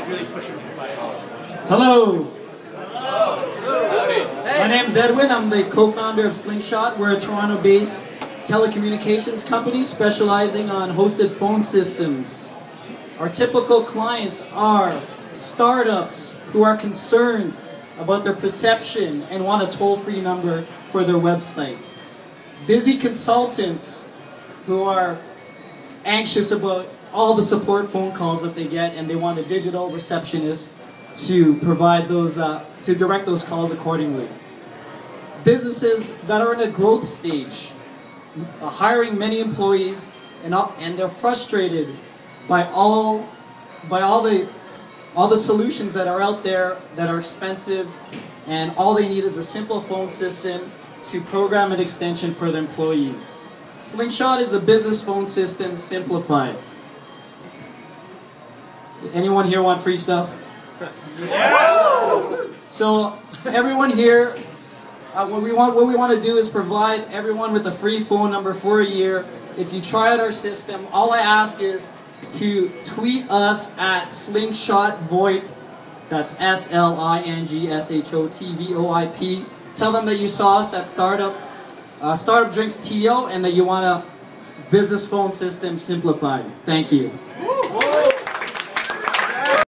like really pushing me by Hello. My name is Edwin. I'm the co-founder of Slingshot. We're a Toronto-based telecommunications company specializing on hosted phone systems. Our typical clients are startups who are concerned about their perception and want a toll-free number for their website. Busy consultants who are anxious about all the support phone calls that they get and they want a digital receptionist to provide those, uh, to direct those calls accordingly. Businesses that are in a growth stage, uh, hiring many employees and, and they're frustrated by all, by all the, all the solutions that are out there that are expensive and all they need is a simple phone system to program an extension for their employees. Slingshot is a business phone system simplified. Anyone here want free stuff? Yeah. So everyone here, uh, what we want, what we want to do is provide everyone with a free phone number for a year. If you try out our system, all I ask is to tweet us at Slingshot VoIP. That's S L I N G S H O T V O I P. Tell them that you saw us at Startup uh, Startup Drinks TO and that you want a business phone system simplified. Thank you.